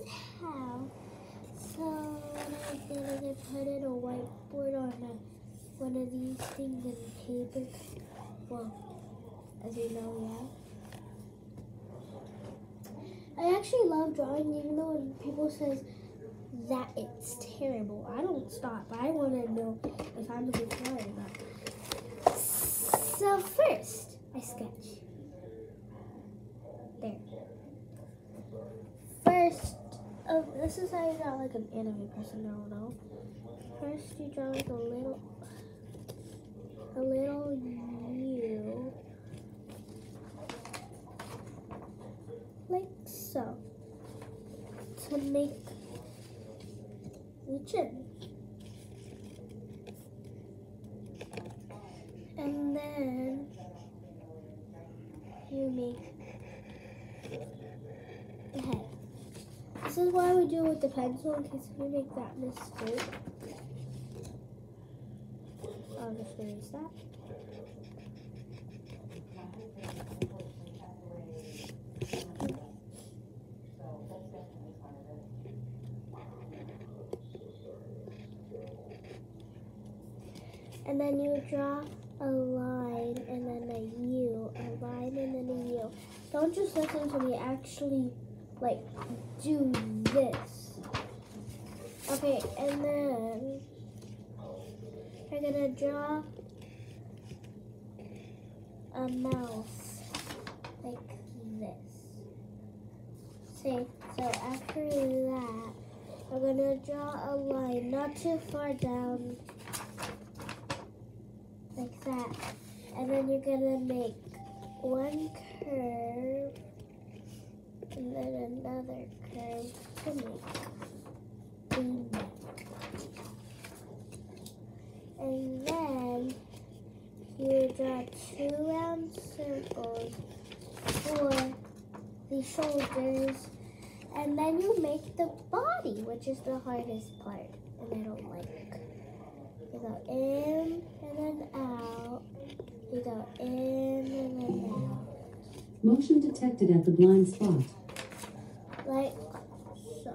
is how. So what I did is I put in a whiteboard on a, one of these things and paper. Well, as you know, yeah. I actually love drawing, even though when people says that it's terrible. I don't stop. But I want to know if I'm a good drawer or not. So first, I sketch. There. First, this is how you draw like an anime person. I don't know. First, you draw like a little, a little U, like so, to make the chin. And then you make the head. This is why we do it with the pencil in case we make that mistake. I'll just erase that. And then you draw a line and then a U, a line and then a U. Don't just listen to me, actually like do this. Okay, and then I'm gonna draw a mouse like this. See, so after that, I'm gonna draw a line not too far down like that. And then you're gonna make one curve and then another curve to make neck. And then you draw two round circles for the shoulders. And then you make the body, which is the hardest part. And I don't like. You go in and then out. You go in and then out. Motion detected at the blind spot. like so.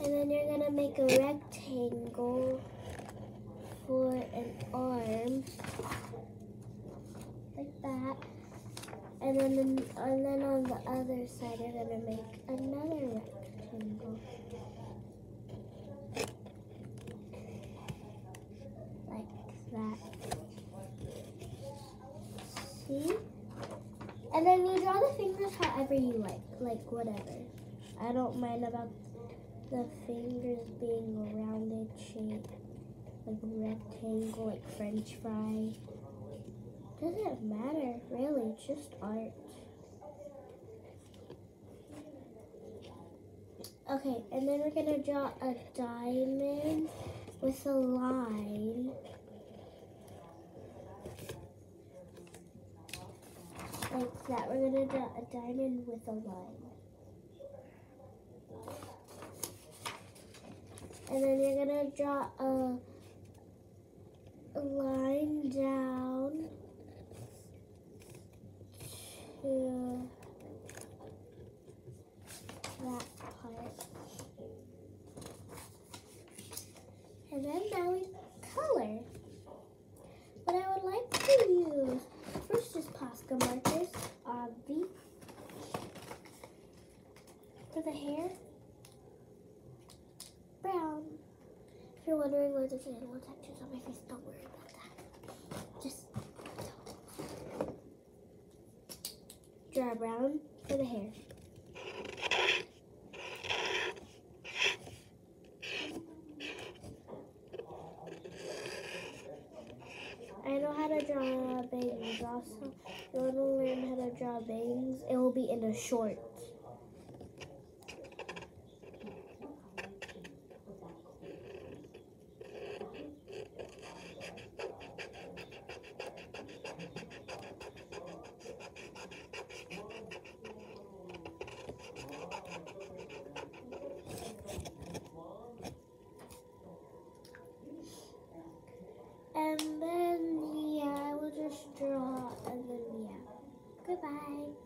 And then you're gonna make a rectangle for an arm, like that. And then, and then on the other side, you're gonna make another rectangle. Like that. See? And then you however you like, like whatever. I don't mind about the fingers being a rounded shape, like rectangle, like french fry. Doesn't matter, really, just art. Okay, and then we're gonna draw a diamond with a line. That. We're gonna draw a diamond with a line. And then you're gonna draw a, line down to that part. And then now we color. What I would like to use first is Posca markers, For the hair, brown. If you're wondering where there's animal tattoos on my face, don't worry about that. Just draw brown for the hair. I know how to draw bangs also. If you want to learn how to draw bangs, it will be in a short. Bye-bye.